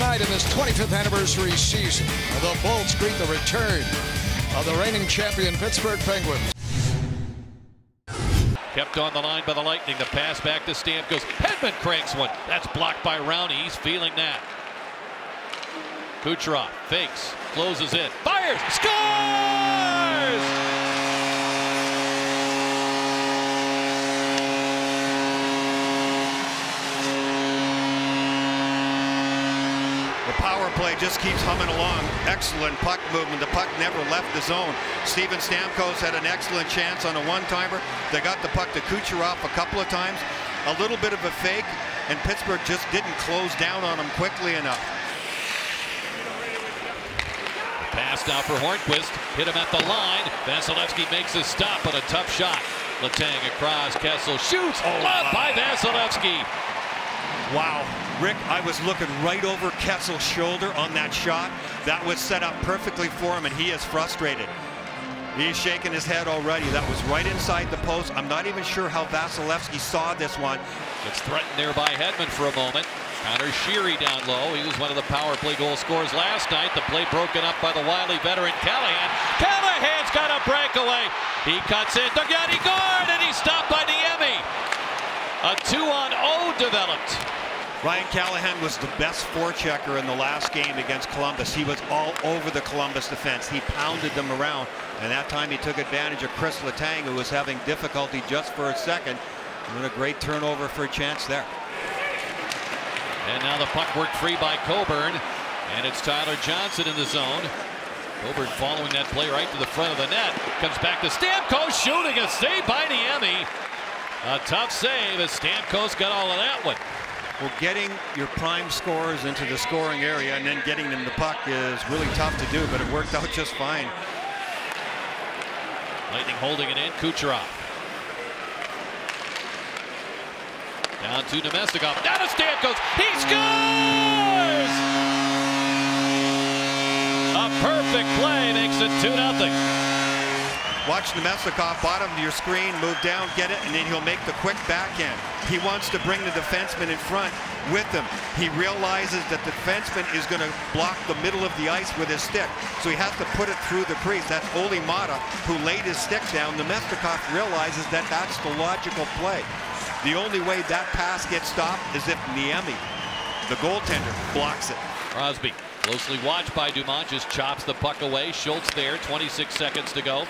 Tonight in this 25th anniversary season, the Bolts greet the return of the reigning champion Pittsburgh Penguins. Kept on the line by the Lightning. The pass back to Stamkos. Hedman cranks one. That's blocked by Rowney. He's feeling that. Kucherov fakes, closes in, fires, scores! Power play just keeps humming along. Excellent puck movement. The puck never left the zone. Steven Stamkos had an excellent chance on a one-timer. They got the puck to Kucherov a couple of times. A little bit of a fake, and Pittsburgh just didn't close down on him quickly enough. Pass now for Hornqvist. Hit him at the line. Vasilevskiy makes a stop, but a tough shot. Letang across. Kessel shoots. Oh, up by Vasilevskiy. Wow. Rick, I was looking right over Kessel's shoulder on that shot. That was set up perfectly for him, and he is frustrated. He's shaking his head already. That was right inside the post. I'm not even sure how Vasilevskiy saw this one. It's threatened there by Hedman for a moment. Conor Sheary down low. He was one of the power play goal scorers last night. The play broken up by the wily veteran Callahan. Callahan's got a breakaway. He cuts to Yanni Gourde, and he's stopped by Niemi. A two-on-0 developed. Ryan Callahan was the best forechecker in the last game against Columbus. He was all over the Columbus defense. He pounded them around, and that time he took advantage of Chris Letang, who was having difficulty just for a second. And a great turnover for a chance there. And now the puck worked free by Coburn, and it's Tyler Johnson in the zone. Coburn following that play right to the front of the net. Comes back to Stamkos, shooting a save by Niemi. A tough save as Stamkos got all of that one. Well, getting your prime scorers into the scoring area and then getting them the puck is really tough to do, but it worked out just fine. Lightning holding it in. Kucherov. Down to Namestnikov. Down to Stamkos. He scores! A perfect play makes it 2-0. Watch Namestnikov, bottom of your screen, move down, get it, and then he'll make the quick backhand. He wants to bring the defenseman in front with him. He realizes that the defenseman is going to block the middle of the ice with his stick, so he has to put it through the crease. That's Olli Maatta who laid his stick down. Namestnikov realizes that that's the logical play. The only way that pass gets stopped is if Niemi, the goaltender, blocks it. Crosby, closely watched by Dumont, just chops the puck away. Schultz there, 26 seconds to go.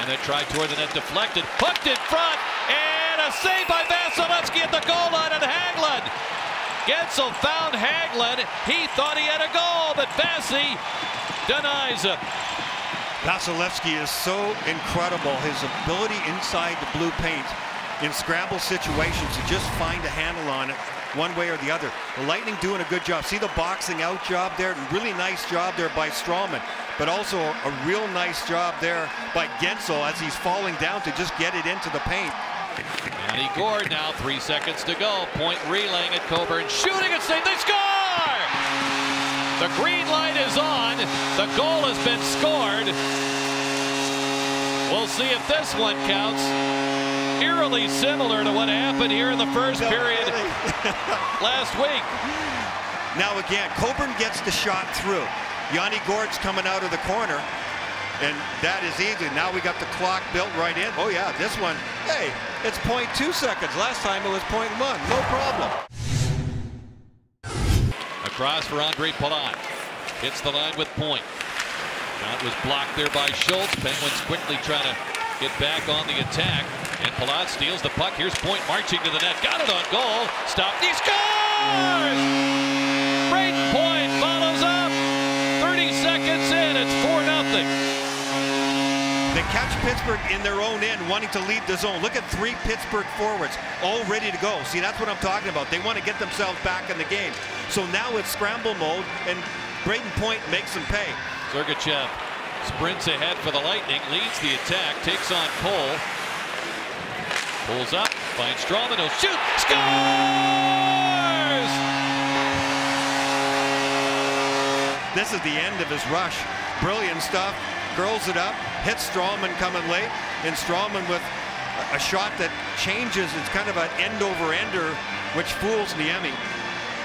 And it tried toward the net, deflected, hooked in front, and a save by Vasilevskiy at the goal line and Hagelin. Guentzel found Hagelin. He thought he had a goal, but Vasi denies him. Vasilevskiy is so incredible. His ability inside the blue paint in scramble situations to just find a handle on it one way or the other. The Lightning doing a good job. See the boxing out job there? Really nice job there by Stralman. But also a real nice job there by Guentzel as he's falling down to just get it into the paint. Yanni Gourde now, three seconds to go. Point relaying at Coburn, shooting at St. They score! The green light is on. The goal has been scored. We'll see if this one counts eerily similar to what happened here in the first no, period really. last week. Now again, Coburn gets the shot through. Yanni Gourde's coming out of the corner. And that is easy. Now we got the clock built right in. Oh yeah, this one, hey, it's 0.2 seconds. Last time it was 0.1, no problem. Across for Ondrej Palat. Hits the line with point. That was blocked there by Schultz. Penguins quickly trying to get back on the attack. And Palat steals the puck. Here's Point marching to the net. Got it on goal. Stopped. He scores! Brayden Point follows up. 30 seconds in. It's 4 nothing. They catch Pittsburgh in their own end, wanting to lead the zone. Look at three Pittsburgh forwards, all ready to go. See, that's what I'm talking about. They want to get themselves back in the game. So now it's scramble mode, and Brayden Point makes them pay. Sergachev sprints ahead for the Lightning, leads the attack, takes on Cole. Pulls up, finds Stralman, he'll shoot, scores! This is the end of his rush. Brilliant stuff, curls it up, hits Stralman coming late, and Stralman with a shot that changes. It's kind of an end over ender, which fools Niemi.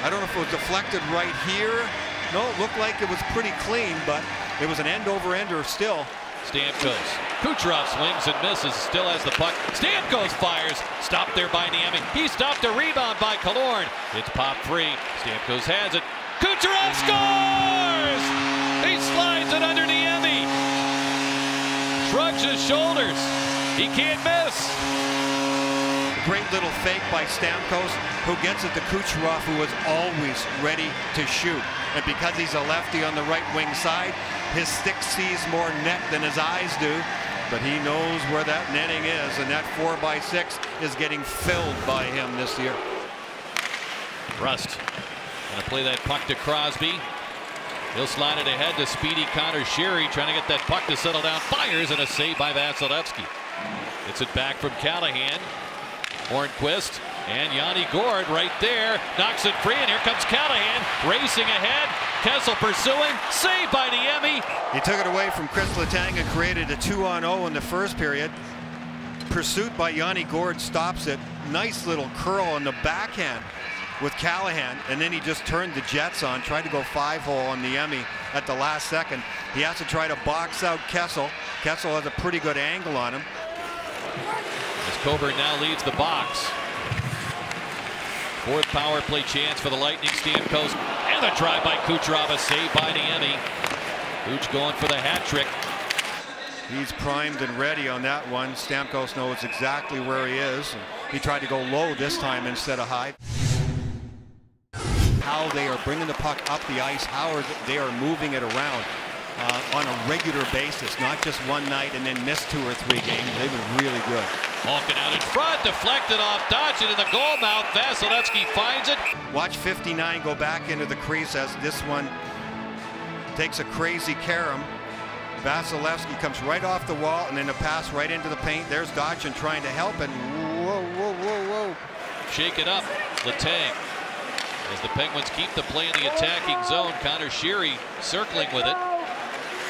I don't know if it was deflected right here No, it looked like it was pretty clean, but it was an end-over-ender still. Stamkos. Kucherov swings and misses. Still has the puck. Stamkos fires. Stopped there by Niemi. He stopped a rebound by Killorn. It's pop free. Stamkos has it. Kucherov scores! He slides it under Niemi. Shrugs his shoulders. He can't miss. Great little fake by Stamkos, who gets it to Kucherov, who was always ready to shoot. And because he's a lefty on the right wing side, his stick sees more net than his eyes do. But he knows where that netting is, and that 4 by 6 is getting filled by him this year. Rust going to play that puck to Crosby. He'll slide it ahead to speedy Conor Sheary, trying to get that puck to settle down. Fires and a save by Vasilevskiy. Gets it back from Callahan. Hornqvist and Yanni Gourde right there knocks it free, and here comes Callahan racing ahead. Kessel pursuing, saved by Niemi. He took it away from Chris Letang and created a two on 0 in the first period. Pursuit by Yanni Gourde stops it. Nice little curl on the backhand with Callahan, and then he just turned the Jets on, tried to go five hole on Niemi at the last second. He has to try to box out Kessel. Kessel has a pretty good angle on him. As Coburn now leads the box. Fourth power play chance for the Lightning. Stamkos and a drive by Kucherov, a save by Niemi. Kuch going for the hat trick. He's primed and ready on that one. Stamkos knows exactly where he is. He tried to go low this time instead of high. How they are bringing the puck up the ice, how are they are moving it around uh, on a regular basis, not just one night and then miss two or three games. They've been really good. Malkin out in front, deflected off, dodged it in the goal mouth. Vasilevskiy finds it. Watch 59 go back into the crease as this one takes a crazy carom. Vasilevskiy comes right off the wall and then a pass right into the paint. There's Dotchin trying to help and whoa, whoa, whoa, whoa. Shake it up. Letang. As the Penguins keep the play in the attacking zone, Conor Sheary circling with it.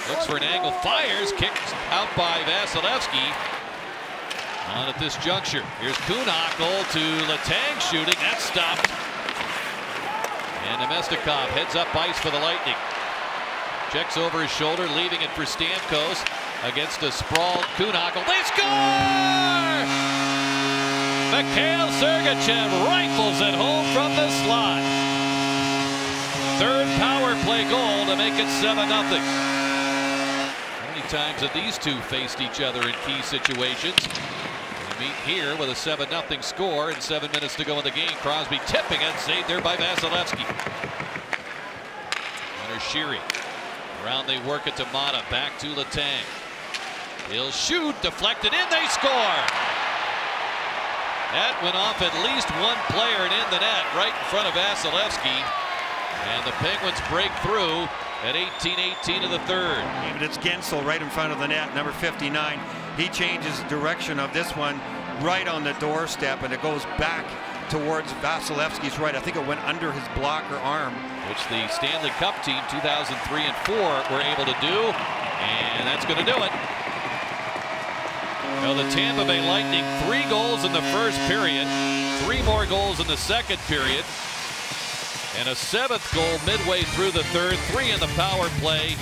Looks for an angle, fires, kicked out by Vasilevskiy. On at this juncture. Here's Kuhnhackl to Letang shooting. That's stopped. And Namestnikov heads up ice for the Lightning. Checks over his shoulder, leaving it for Stamkos against a sprawled Kuhnhackl. Oh, they score! Mikhail Sergachev rifles it home from the slot. Third power play goal to make it 7 0 How many times have these two faced each other in key situations? Here with a 7 0 score and seven minutes to go in the game. Crosby tipping it, saved there by Vasilevskiy. Conor Sheary. Around they work it to back to Letang. He'll shoot, deflected in, they score! That went off at least one player and in the net right in front of Vasilevskiy. And the Penguins break through at 18-18 of the third. But it's Guentzel right in front of the net, number 59. He changes direction of this one right on the doorstep, and it goes back towards Vasilevskiy's right. I think it went under his blocker arm. Which the Stanley Cup team 2003 and 4 were able to do, and that's going to do it. Now the Tampa Bay Lightning, three goals in the first period, three more goals in the second period, and a seventh goal midway through the third, three in the power play.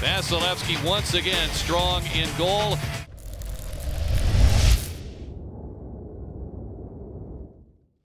Vasilevskiy once again strong in goal.